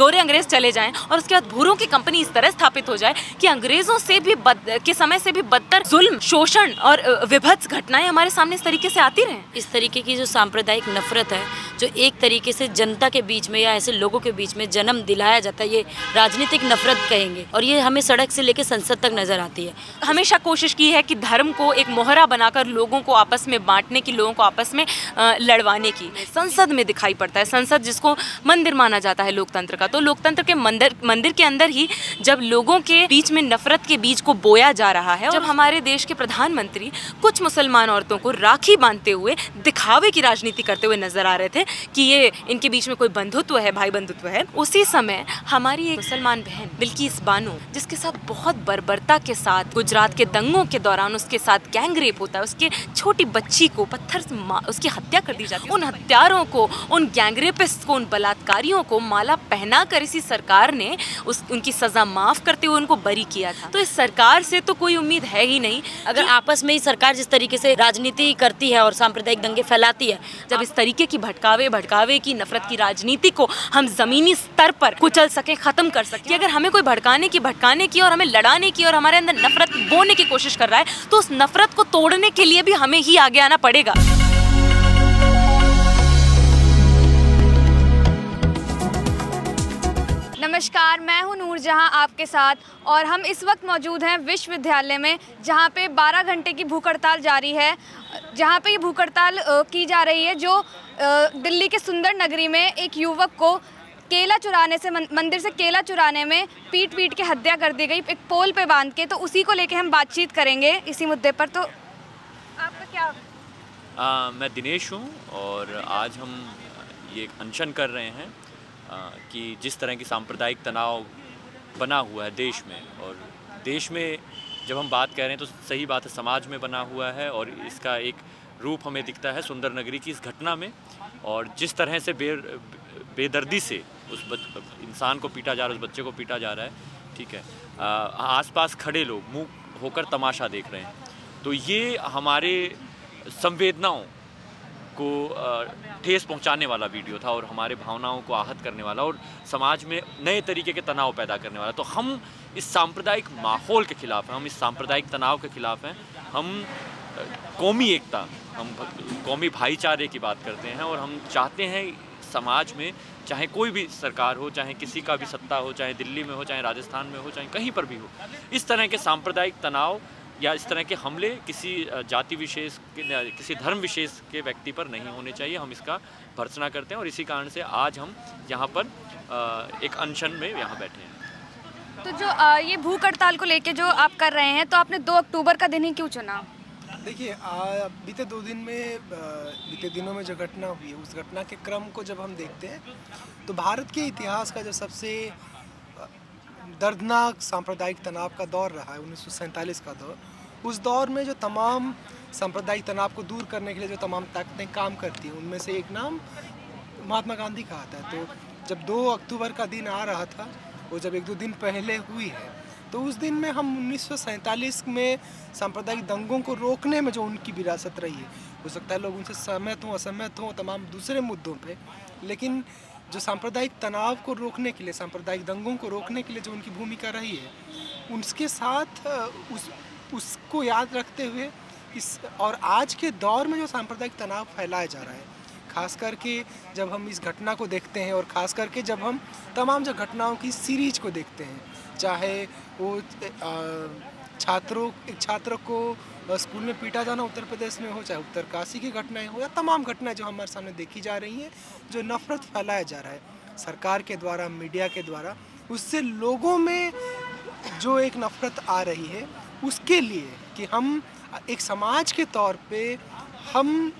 गोरे अंग्रेज़ चले जाएँ और उसके बाद भूरों की कंपनी इस तरह स्थापित हो जाए कि अंग्रेज़ों से भी बद, के समय से भी बदतर जुल्म शोषण और विभत्स घटनाएँ हमारे सामने इस तरीके से आती रहे। इस तरीके की जो सांप्रदायिक नफरत है जो एक तरीके से जनता के बीच में या ऐसे लोगों के बीच में जन्म दिलाया जाता है ये राजनीतिक नफरत कहेंगे। और ये हमें सड़क से लेकर संसद तक नज़र आती है। हमेशा कोशिश की है कि धर्म को एक मोहरा बनाकर लोगों को आपस में बांटने की लोगों को आपस में लड़वाने की। संसद में दिखाई पड़ता है। संसद जिसको मंदिर माना जाता है लोकतंत्र का तो लोकतंत्र के मंदिर मंदिर के अंदर ही जब लोगों के बीच में नफरत के बीज को बोया जा रहा है जब हमारे देश के प्रधानमंत्री कुछ मुसलमान औरतों को राखी बांधते हुए दिखावे की राजनीति करते हुए नज़र आ रहे थे कि ये इनके बीच में कोई बंधुत्व है भाई बंधुत्व है। उसी समय हमारी एक मुसलमान बहन बिल्किस बानो जिसके साथ बहुत बर्बरता के साथ गुजरात के दंगों के दौरान उसके साथ गैंग रेप होता है उसके छोटी बच्ची को पत्थर से उसकी हत्या कर दी जाती है। उन हत्यारों को उन गैंग रेपिस्ट को उन बलात्कारियों को माला पहना कर इसी सरकार ने उस उनकी सजा माफ़ करते हुए उनको बरी किया था। तो इस सरकार से तो कोई उम्मीद है ही नहीं। अगर आपस में ही सरकार जिस तरीके से राजनीति करती है और सांप्रदायिक दंगे फैलाती है जब इस तरीके की भटकावे भटकावे की, नफरत की राजनीति को हम जमीनी स्तर पर कुचल सके, खत्म कर सके। अगर हमें कोई भड़काने की, भटकाने की और हमें लड़ाने की और हमारे अंदर नफरत बोने की कोशिश कर रहा है तो उस नफरत को तोड़ने के लिए भी हमें ही आगे आना पड़ेगा। नमस्कार मैं हूँ नूरजहां आपके साथ और हम इस वक्त मौजूद हैं विश्वविद्यालय में जहाँ पे 12 घंटे की भूख हड़ताल जारी है जहाँ पे ये भूख हड़ताल की जा रही है जो दिल्ली के सुंदर नगरी में एक युवक को केला चुराने से मंदिर से केला चुराने में पीट पीट के हत्या कर दी गई एक पोल पे बाँध के तो उसी को लेके हम बातचीत करेंगे इसी मुद्दे पर तो आपका क्या आ, मैं दिनेश हूँ और आज हम ये अनशन कर रहे हैं। कि जिस तरह की सांप्रदायिक तनाव बना हुआ है देश में, और देश में जब हम बात कर रहे हैं तो सही बात है समाज में बना हुआ है, और इसका एक रूप हमें दिखता है सुंदर नगरी की इस घटना में, और जिस तरह से बे बेदर्दी से उस इंसान को पीटा जा रहा है, उस बच्चे को पीटा जा रहा है, ठीक है। आसपास खड़े लोग मुँह होकर तमाशा देख रहे हैं। तो ये हमारे संवेदनाओं को ठेस पहुँचाने वाला वीडियो था और हमारे भावनाओं को आहत करने वाला और समाज में नए तरीके के तनाव पैदा करने वाला। तो हम इस सांप्रदायिक माहौल के खिलाफ हैं, हम इस सांप्रदायिक तनाव के खिलाफ हैं। हम कौमी एकता, हम कौमी भाईचारे की बात करते हैं और हम चाहते हैं समाज में, चाहे कोई भी सरकार हो, चाहे किसी का भी सत्ता हो, चाहे दिल्ली में हो, चाहे राजस्थान में हो, चाहे कहीं पर भी हो, इस तरह के सांप्रदायिक तनाव या इस तरह के हमले किसी जाति विशेष के किसी धर्म विशेष के व्यक्ति पर नहीं होने चाहिए। हम इसका भर्सना करते हैं और इसी कारण से आज हम यहाँ पर एक अनशन में यहाँ बैठे हैं। तो जो ये भूख हड़ताल को लेके जो आप कर रहे हैं तो आपने 2 अक्टूबर का दिन ही क्यों चुना? देखिए बीते दो दिन में बीते दिनों में जो घटना हुई है उस घटना के क्रम को जब हम देखते हैं तो भारत के इतिहास का जो सबसे दर्दनाक सांप्रदायिक तनाव का दौर रहा है, उन्नीस सौ सैंतालीस का दौर। उस दौर में जो तमाम सांप्रदायिक तनाव को दूर करने के लिए जो तमाम ताकतें काम करती हैं, उनमें से एक नाम महात्मा गांधी का आता है। तो जब 2 अक्टूबर का दिन आ रहा था, वो जब एक दो दिन पहले हुई है तो उस दिन में हम उन्नीस सौ सैंतालीस में सांप्रदायिक दंगों को रोकने में जो उनकी विरासत रही है, हो सकता है लोग उनसे सहमत हों, असहमत हों तमाम दूसरे मुद्दों पे, लेकिन जो सांप्रदायिक तनाव को रोकने के लिए, सांप्रदायिक दंगों को रोकने के लिए जो उनकी भूमिका रही है उसके साथ उस, उसको याद रखते हुए इस, और आज के दौर में जो सांप्रदायिक तनाव फैलाया जा रहा है, खास करके जब हम इस घटना को देखते हैं और ख़ास करके जब हम तमाम जो घटनाओं की सीरीज़ को देखते हैं, चाहे वो छात्रों छात्र को स्कूल में पीटा जाना उत्तर प्रदेश में हो चाहे उत्तरकाशी की घटनाएँ हो या तमाम घटनाएँ जो हमारे सामने देखी जा रही हैं, जो नफरत फैलाया जा रहा है, सरकार के द्वारा, मीडिया के द्वारा, उससे लोगों में जो एक नफरत आ रही है, उसके लिए कि हम एक समाज के तौर पे हम,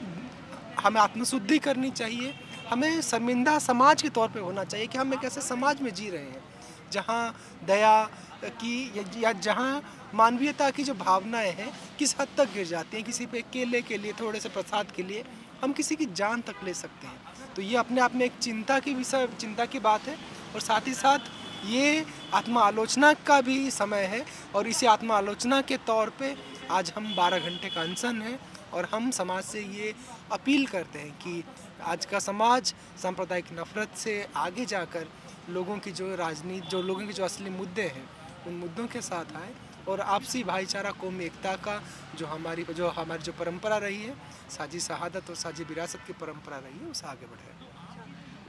हमें आत्मशुद्धि करनी चाहिए, हमें शर्मिंदा समाज के तौर पे होना चाहिए कि हम एक ऐसे समाज में जी रहे हैं। जहाँ दया की या- जहाँ मानवीयता की जो भावनाएँ हैं, किस हद तक गिर जाती हैं? किसी पे केले के लिए, थोड़े से प्रसाद के लिए हम किसी की जान तक ले सकते हैं। तो ये अपने आप में एक चिंता की विषय, चिंता की बात है और साथ ही साथ ये आत्मा आलोचना का भी समय है और इसी आत्मा आलोचना के तौर पे आज हम 12 घंटे का अनशन है और हम समाज से ये अपील करते हैं कि आज का समाज, सांप्रदायिक नफरत से आगे जाकर लोगों की जो राजनीति जो लोगों के जो असली मुद्दे हैं उन मुद्दों के साथ आए और आपसी भाईचारा कौमी एकता का जो हमारी जो हमारी जो परंपरा रही है साझी शहादत और साझी विरासत की परंपरा रही है उसे आगे बढ़े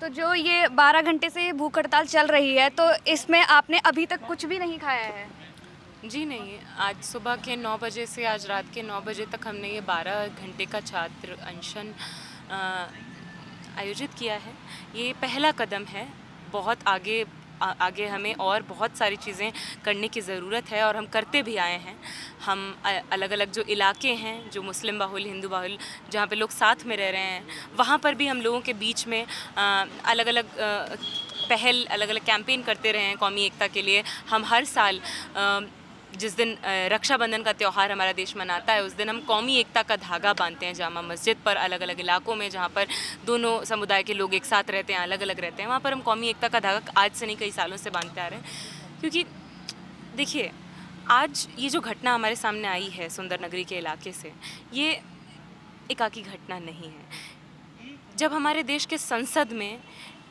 तो जो ये 12 घंटे से भूख हड़ताल चल रही है तो इसमें आपने अभी तक कुछ भी नहीं खाया है? जी नहीं आज सुबह के नौ बजे से आज रात के नौ बजे तक हमने ये बारह घंटे का छात्र अनशन आयोजित किया है। ये पहला कदम है बहुत आगे आ, आगे हमें और बहुत सारी चीज़ें करने की ज़रूरत है और हम करते भी आए हैं। हम अलग अलग जो इलाके हैं जो मुस्लिम बाहुल हिंदू बाहुल जहाँ पे लोग साथ में रह रहे हैं वहाँ पर भी हम लोगों के बीच में आ, अलग अलग आ, पहल अलग अलग कैंपेन करते रहे हैं कौमी एकता के लिए। हम हर साल जिस दिन रक्षाबंधन का त्यौहार हमारा देश मनाता है उस दिन हम कौमी एकता का धागा बांधते हैं जामा मस्जिद पर अलग अलग इलाकों में जहाँ पर दोनों समुदाय के लोग एक साथ रहते हैं अलग अलग रहते हैं। वहाँ पर हम कौमी एकता का धागा आज से नहीं कई सालों से बांधते आ रहे हैं। क्योंकि देखिए आज ये जो घटना हमारे सामने आई है सुंदर नगरी के इलाके से ये एकाकी घटना नहीं है। जब हमारे देश के संसद में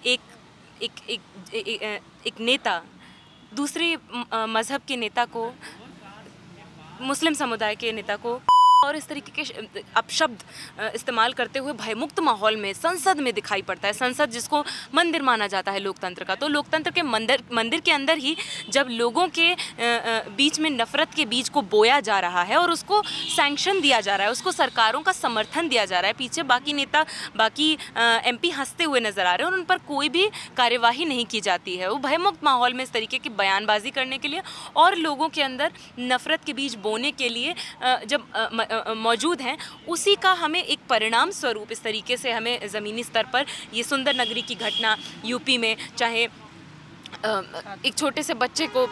एक एक एक, एक, एक, एक नेता दूसरे मज़हब के नेता को मुस्लिम समुदाय के नेता को और इस तरीके के अपशब्द इस्तेमाल करते हुए भयमुक्त माहौल में, संसद में दिखाई पड़ता है। संसद जिसको मंदिर माना जाता है लोकतंत्र का। तो लोकतंत्र के मंदिर मंदिर के अंदर ही जब लोगों के बीच में नफरत के बीज को बोया जा रहा है और उसको सैंक्शन दिया जा रहा है, उसको सरकारों का समर्थन दिया जा रहा है, पीछे बाकी नेता, बाकी एमपी हँसते हुए नज़र आ रहे हैं और उन पर कोई भी कार्यवाही नहीं की जाती है। वो भयमुक्त माहौल में इस तरीके की बयानबाजी करने के लिए और लोगों के अंदर नफरत के बीज बोने के लिए जब मौजूद हैं, उसी का हमें एक परिणाम स्वरूप इस तरीके से हमें ज़मीनी स्तर पर ये सुंदर नगरी की घटना यूपी में, चाहे एक छोटे से बच्चे को,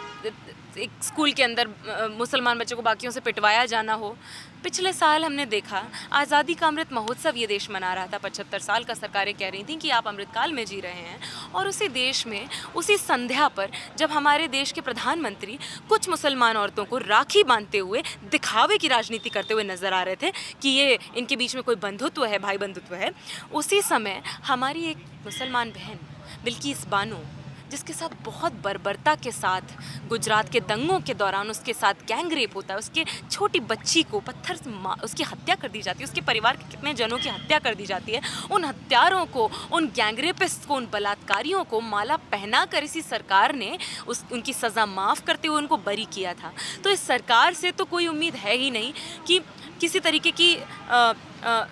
एक स्कूल के अंदर मुसलमान बच्चों को बाकियों से पिटवाया जाना हो पिछले साल हमने देखा, आज़ादी का अमृत महोत्सव ये देश मना रहा था। पचहत्तर साल का सरकारें कह रही थी कि आप अमृतकाल में जी रहे हैं और उसी देश में, उसी संध्या पर जब हमारे देश के प्रधानमंत्री कुछ मुसलमान औरतों को राखी बांधते हुए, दिखावे की राजनीति करते हुए नज़र आ रहे थे कि ये इनके बीच में कोई बंधुत्व है, भाई बंधुत्व है, उसी समय हमारी एक मुसलमान बहन बिल्किस बानो जिसके साथ बहुत बर्बरता के साथ गुजरात के दंगों के दौरान उसके साथ गैंग रेप होता है उसके छोटी बच्ची को पत्थर से उसकी हत्या कर दी जाती है उसके परिवार के कितने जनों की हत्या कर दी जाती है उन हत्यारों को उन गैंग रेपिस्ट को उन बलात्कारियों को माला पहना कर इसी सरकार ने उस उनकी सज़ा माफ़ करते हुए उनको बरी किया था। तो इस सरकार से तो कोई उम्मीद है ही नहीं कि किसी तरीके की अ, अ,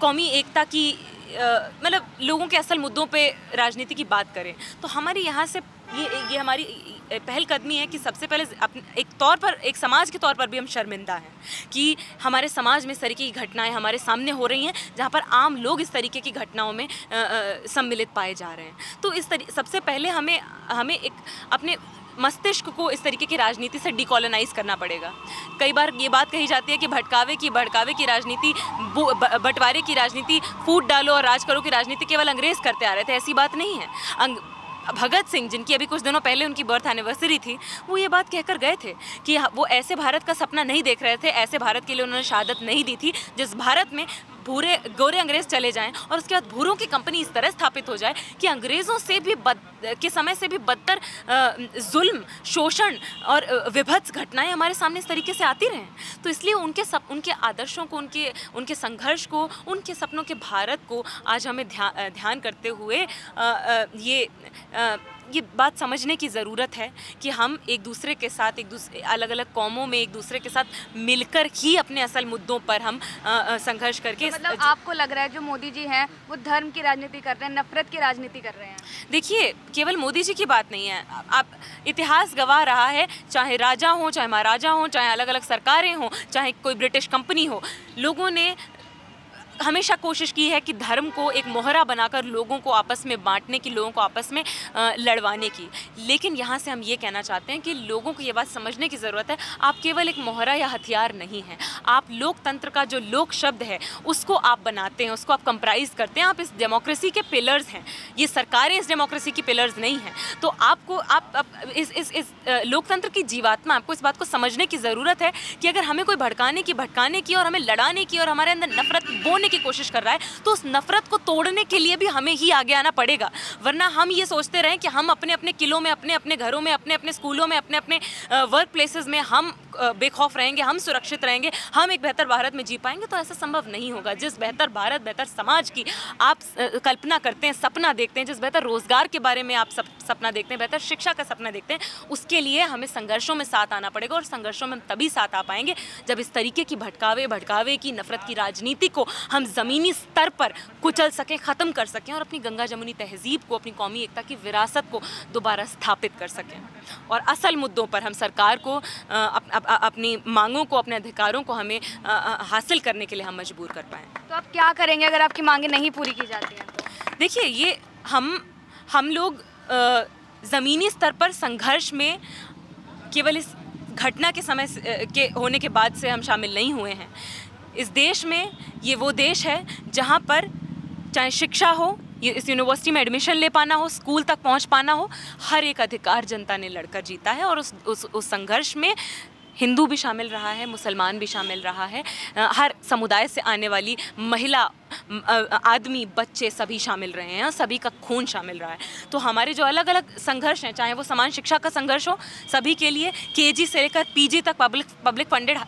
कौमी एकता की मतलब लोगों के असल मुद्दों पे राजनीति की बात करें तो हमारे यहाँ से ये ये हमारी पहल कदमी है कि सबसे पहले अपने, एक तौर पर, एक समाज के तौर पर भी हम शर्मिंदा हैं कि हमारे समाज में इस तरीके की घटनाएँ हमारे सामने हो रही हैं, जहाँ पर आम लोग इस तरीके की घटनाओं में सम्मिलित पाए जा रहे हैं। तो इस तरी, सबसे पहले हमें हमें एक अपने मस्तिष्क को इस तरीके की राजनीति से डिकॉलोनाइज करना पड़ेगा। कई बार ये बात कही जाती है कि भटकावे की, भड़कावे की राजनीति बंटवारे की राजनीति, फूट डालो और राज करो की राजनीति केवल अंग्रेज़ करते आ रहे थे, ऐसी बात नहीं है। भगत सिंह जिनकी अभी कुछ दिनों पहले उनकी बर्थ एनिवर्सरी थी वो ये बात कहकर गए थे कि वो ऐसे भारत का सपना नहीं देख रहे थे ऐसे भारत के लिए उन्होंने शहादत नहीं दी थी जिस भारत में भूरे गोरे अंग्रेज़ चले जाएँ और उसके बाद भूरों की कंपनी इस तरह स्थापित हो जाए कि अंग्रेज़ों से भी बद के समय से भी बदतर जुल्म शोषण और विभत्स घटनाएँ हमारे सामने इस तरीके से आती रहें। तो इसलिए उनके सब उनके आदर्शों को उनके उनके संघर्ष को उनके सपनों के भारत को आज हमें ध्या, ध्यान करते हुए ये ये बात समझने की ज़रूरत है कि हम एक दूसरे के साथ एक दूसरे अलग अलग कौमों में एक दूसरे के साथ मिलकर ही अपने असल मुद्दों पर हम संघर्ष करके तो मतलब आपको लग रहा है जो मोदी जी हैं वो धर्म की राजनीति कर रहे हैं नफरत की राजनीति कर रहे हैं? देखिए केवल मोदी जी की बात नहीं है। आप इतिहास गवाह रहा है चाहे राजा हों चाहे महाराजा हों चाहे अलग अलग सरकारें हों चाहे कोई ब्रिटिश कंपनी हो लोगों ने हमेशा कोशिश की है कि धर्म को एक मोहरा बनाकर लोगों को आपस में बांटने की लोगों को आपस में लड़वाने की। लेकिन यहाँ से हम ये कहना चाहते हैं कि लोगों को ये बात समझने की ज़रूरत है आप केवल एक मोहरा या हथियार नहीं हैं। आप लोकतंत्र का जो लोक शब्द है उसको आप बनाते हैं उसको आप कंप्राइज करते हैं। आप इस डेमोक्रेसी के पिलर्स हैं। ये सरकारें इस डेमोक्रेसी की पिलर्स नहीं हैं। तो आपको आप, आप इस इस इस लोकतंत्र की जीवात्मा आपको इस बात को समझने की ज़रूरत है कि अगर हमें कोई भड़काने की भटकाने की और हमें लड़ाने की और हमारे अंदर नफरत बोने तोड़ने की कोशिश कर रहा है तो उस नफरत को तोड़ने के लिए भी हमें ही आगे आना पड़ेगा। वरना हम ये सोचते रहें कि हम अपने अपने किलों में अपने अपने घरों में अपने अपने स्कूलों में अपने अपने वर्क प्लेसेस में हम बेखौफ रहेंगे हम सुरक्षित रहेंगे हम एक बेहतर भारत में जी पाएँगे तो ऐसा संभव नहीं होगा। जिस बेहतर भारत बेहतर समाज की आप कल्पना करते हैं सपना देखते हैं जिस बेहतर रोज़गार के बारे में आप सप, सपना देखते हैं बेहतर शिक्षा का सपना देखते हैं उसके लिए हमें संघर्षों में साथ आना पड़ेगा और संघर्षों में तभी साथ आ पाएँगे जब इस तरीके की भटकावे भटकावे की नफरत की राजनीति को हम ज़मीनी स्तर पर कुचल सकें ख़त्म कर सकें और अपनी गंगा जमुनी तहजीब को अपनी कौमी एकता की विरासत को दोबारा स्थापित कर सकें। और असल मुद्दों पर हम सरकार को अप, अप, अप, अपनी मांगों को अपने अधिकारों को हमें हासिल करने के लिए हम मजबूर कर पाएँ। तो आप क्या करेंगे अगर आपकी मांगे नहीं पूरी की जाती हैं? देखिए ये हम हम लोग ज़मीनी स्तर पर संघर्ष में केवल इस घटना के समय के होने के बाद से हम शामिल नहीं हुए हैं। इस देश में ये वो देश है जहाँ पर चाहे शिक्षा हो इस यूनिवर्सिटी में एडमिशन ले पाना हो स्कूल तक पहुँच पाना हो हर एक अधिकार जनता ने लड़कर जीता है और उस उस, उस संघर्ष में हिंदू भी शामिल रहा है, मुसलमान भी शामिल रहा है। हर समुदाय से आने वाली महिला आदमी, बच्चे सभी शामिल रहे हैं, सभी का खून शामिल रहा है। तो हमारे जो अलग अलग संघर्ष हैं, चाहे वो समान शिक्षा का संघर्ष हो, सभी के लिए केजी से लेकर पीजी तक public public funded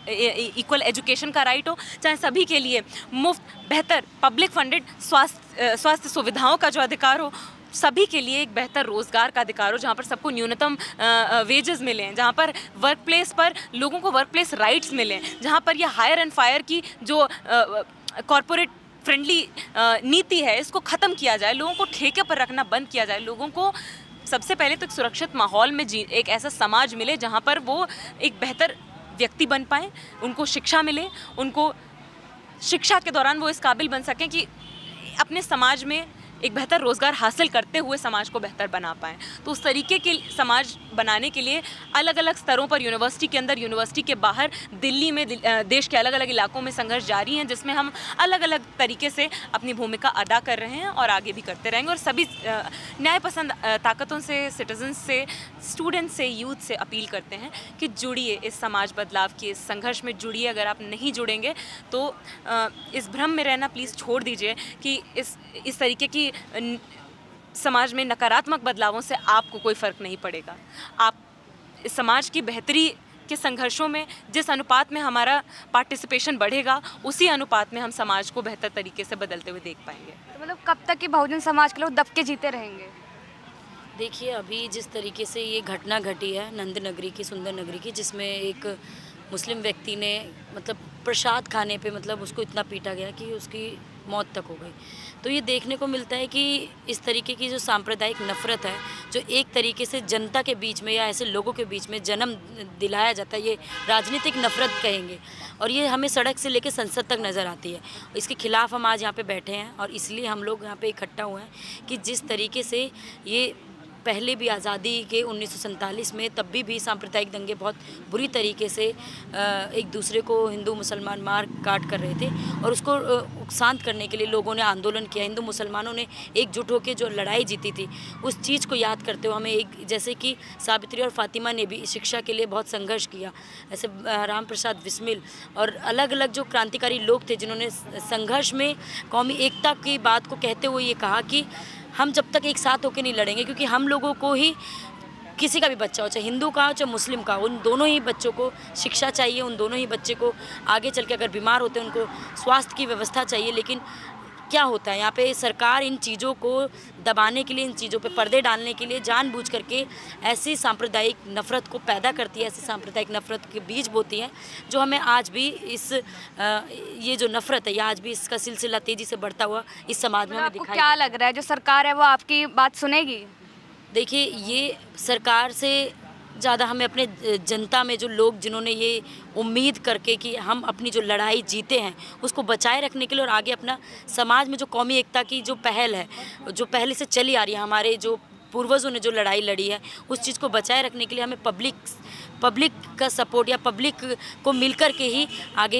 equal education का राइट हो, चाहे सभी के लिए मुफ़्त, बेहतर पब्लिक फंडेड स्वास्थ्य स्वास्थ्य सुविधाओं का जो अधिकार हो सभी के लिए एक बेहतर रोज़गार का अधिकार हो, जहाँ पर सबको न्यूनतम वेजेस मिलें, जहाँ पर वर्क प्लेस पर लोगों को वर्क प्लेस राइट्स मिलें, जहाँ पर यह हायर एंड फायर की जो कॉरपोरेट फ्रेंडली नीति है, इसको ख़त्म किया जाए, लोगों को ठेके पर रखना बंद किया जाए, लोगों को सबसे पहले तो एक सुरक्षित माहौल में जी, एक ऐसा समाज मिले, जहाँ पर वो एक बेहतर व्यक्ति बन पाएँ, उनको शिक्षा मिले, उनको शिक्षा के दौरान वो इस काबिल बन सकें कि अपने समाज में एक बेहतर रोज़गार हासिल करते हुए समाज को बेहतर बना पाएँ। तो उस तरीके के समाज बनाने के लिए अलग अलग स्तरों पर यूनिवर्सिटी के अंदर यूनिवर्सिटी के बाहर दिल्ली में देश के अलग अलग इलाकों में संघर्ष जारी हैं जिसमें हम अलग अलग तरीके से अपनी भूमिका अदा कर रहे हैं और आगे भी करते रहेंगे और सभी अ, न्याय पसंद ताकतों से सिटीजन्स से स्टूडेंट्स से यूथ से अपील करते हैं कि जुड़िए इस समाज बदलाव के इस संघर्ष में जुड़िए। अगर आप नहीं जुड़ेंगे तो इस भ्रम में रहना प्लीज़ छोड़ दीजिए कि इस इस तरीके की समाज में नकारात्मक बदलावों से आपको कोई फ़र्क नहीं पड़ेगा। आप समाज की बेहतरी के संघर्षों में जिस अनुपात में हमारा पार्टिसिपेशन बढ़ेगा उसी अनुपात में हम समाज को बेहतर तरीके से बदलते हुए देख पाएँगे। तो मतलब कब तक कि बहुजन समाज के लोग दब के जीते रहेंगे? देखिए अभी जिस तरीके से ये घटना घटी है नंद नगरी की सुंदर नगरी की जिसमें एक मुस्लिम व्यक्ति ने मतलब प्रसाद खाने पे मतलब उसको इतना पीटा गया कि उसकी मौत तक हो गई। तो ये देखने को मिलता है कि इस तरीके की जो सांप्रदायिक नफ़रत है, जो एक तरीके से जनता के बीच में या ऐसे लोगों के बीच में जन्म दिलाया जाता है, ये राजनीतिक नफ़रत कहेंगे। और ये हमें सड़क से लेकर संसद तक नज़र आती है। इसके खिलाफ हम आज यहाँ पे बैठे हैं और इसलिए हम लोग यहाँ पे इकट्ठा हुए हैं कि जिस तरीके से ये पहले भी आज़ादी के उन्नीस सौ सैंतालीस में, तब भी भी सांप्रदायिक दंगे बहुत बुरी तरीके से एक दूसरे को हिंदू मुसलमान मार काट कर रहे थे और उसको शांत करने के लिए लोगों ने आंदोलन किया। हिंदू मुसलमानों ने एकजुट होकर जो लड़ाई जीती थी, उस चीज़ को याद करते हुए हमें एक, जैसे कि सावित्री और फातिमा ने भी शिक्षा के लिए बहुत संघर्ष किया। ऐसे राम प्रसाद बिस्मिल और अलग अलग जो क्रांतिकारी लोग थे जिन्होंने संघर्ष में कौमी एकता की बात को कहते हुए ये कहा कि हम जब तक एक साथ होकर नहीं लड़ेंगे, क्योंकि हम लोगों को ही किसी का भी बच्चा हो, चाहे हिंदू का हो, चाहे मुस्लिम का उन दोनों ही बच्चों को शिक्षा चाहिए, उन दोनों ही बच्चे को आगे चल के अगर बीमार होते हैं, उनको स्वास्थ्य की व्यवस्था चाहिए। लेकिन क्या होता है? यहाँ पे सरकार इन चीज़ों को दबाने के लिए इन चीज़ों पे पर्दे डालने के लिए जानबूझ करके ऐसी सांप्रदायिक नफ़रत को पैदा करती है ऐसी सांप्रदायिक नफ़रत के बीज बोती है जो हमें आज भी इस ये जो नफ़रत है ये आज भी इसका सिलसिला तेज़ी से बढ़ता हुआ इस समाज में आपको क्या लग रहा है? जो सरकार है वो आपकी बात सुनेगी? देखिए ये सरकार से ज़्यादा हमें अपने जनता में जो लोग जिन्होंने ये उम्मीद करके कि हम अपनी जो लड़ाई जीते हैं, उसको बचाए रखने के लिए और आगे अपना समाज में जो कौमी एकता की जो पहल है, जो पहले से चली आ रही है, हमारे जो पूर्वजों ने जो लड़ाई लड़ी है, उस चीज़ को बचाए रखने के लिए हमें पब्लिक पब्लिक का सपोर्ट या पब्लिक को मिलकर के ही आगे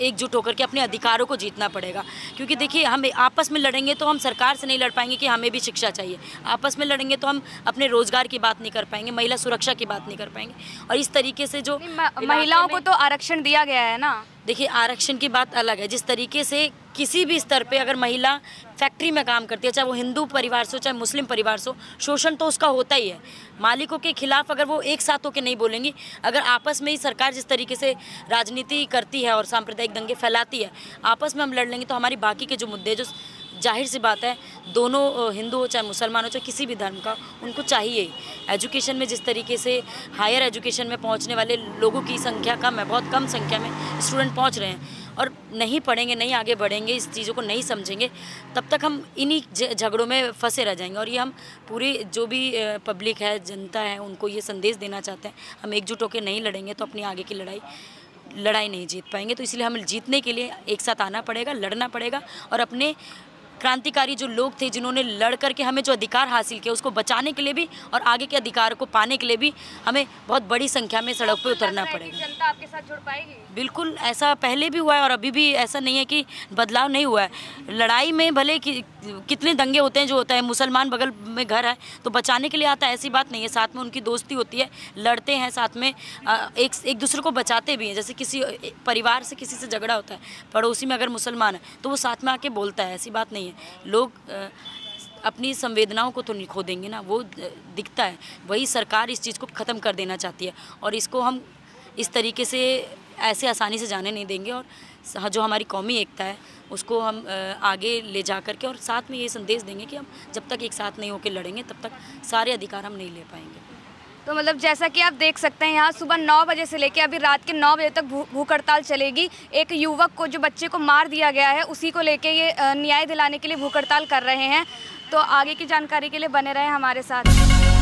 एकजुट होकर के अपने अधिकारों को जीतना पड़ेगा। क्योंकि देखिए हम आपस में लड़ेंगे तो हम सरकार से नहीं लड़ पाएँगे कि हमें भी शिक्षा चाहिए। आपस में लड़ेंगे तो हम अपने रोज़गार की बात नहीं कर पाएँगे महिला सुरक्षा की बात नहीं कर पाएँगे। और इस तरीके से जो महिलाओं को तो आरक्षण दिया गया है ना? देखिए आरक्षण की बात अलग है। जिस तरीके से किसी भी स्तर पे अगर महिला फैक्ट्री में काम करती है चाहे वो हिंदू परिवार से हो चाहे मुस्लिम परिवार से हो शोषण तो उसका होता ही है। मालिकों के खिलाफ अगर वो एक साथ होकर नहीं बोलेंगी अगर आपस में ही सरकार जिस तरीके से राजनीति करती है और सांप्रदायिक दंगे फैलाती है, आपस में हम लड़ लेंगे तो हमारी बाकी के जो मुद्दे, जो ज़ाहिर सी बात है, दोनों हिंदू हो चाहे मुसलमान हो चाहे किसी भी धर्म का, उनको चाहिए। एजुकेशन में जिस तरीके से हायर एजुकेशन में पहुँचने वाले लोगों की संख्या कम है, बहुत कम संख्या में स्टूडेंट पहुँच रहे हैं। और नहीं पढ़ेंगे, नहीं आगे बढ़ेंगे, इस चीज़ों को नहीं समझेंगे, तब तक हम इन्हीं झगड़ों में फंसे रह जाएँगे। और ये हम पूरी जो भी पब्लिक है, जनता है, उनको ये संदेश देना चाहते हैं, हम एकजुट होकर नहीं लड़ेंगे तो अपनी आगे की लड़ाई लड़ाई नहीं जीत पाएँगे। तो इसलिए हमें जीतने के लिए एक साथ आना पड़ेगा, लड़ना पड़ेगा और अपने क्रांतिकारी जो लोग थे जिन्होंने लड़ करके हमें जो अधिकार हासिल किया उसको बचाने के लिए भी और आगे के अधिकार को पाने के लिए भी हमें बहुत बड़ी संख्या में सड़क पर उतरना पड़ेगा। जनता आपके साथ जुड़ पाएगी? बिल्कुल ऐसा पहले भी हुआ है और अभी भी ऐसा नहीं है कि बदलाव नहीं हुआ है। लड़ाई में भले कि, कितने दंगे होते हैं जो होता है मुसलमान बगल में घर है तो बचाने के लिए आता है ऐसी बात नहीं है। साथ में उनकी दोस्ती होती है लड़ते हैं साथ में एक एक दूसरे को बचाते भी हैं। जैसे किसी परिवार से किसी से झगड़ा होता है पड़ोसी में अगर मुसलमान है तो वो साथ में आके बोलता है ऐसी बात नहीं है। लोग अपनी संवेदनाओं को तो नहीं खो देंगे ना, वो दिखता है। वही सरकार इस चीज़ को ख़त्म कर देना चाहती है और इसको हम इस तरीके से ऐसे आसानी से जाने नहीं देंगे और जो हमारी कौमी एकता है, उसको हम आगे ले जा करके और साथ में ये संदेश देंगे कि हम जब तक एक साथ नहीं होकर लड़ेंगे, तब तक सारे अधिकार हम नहीं ले पाएँगे। तो मतलब जैसा कि आप देख सकते हैं, यहाँ सुबह नौ बजे से लेकर अभी रात के नौ बजे तक भूख हड़ताल चलेगी। एक युवक को, जो बच्चे को मार दिया गया है, उसी को लेके ये न्याय दिलाने के लिए भूख हड़ताल कर रहे हैं। तो आगे की जानकारी के लिए बने रहे हमारे साथ।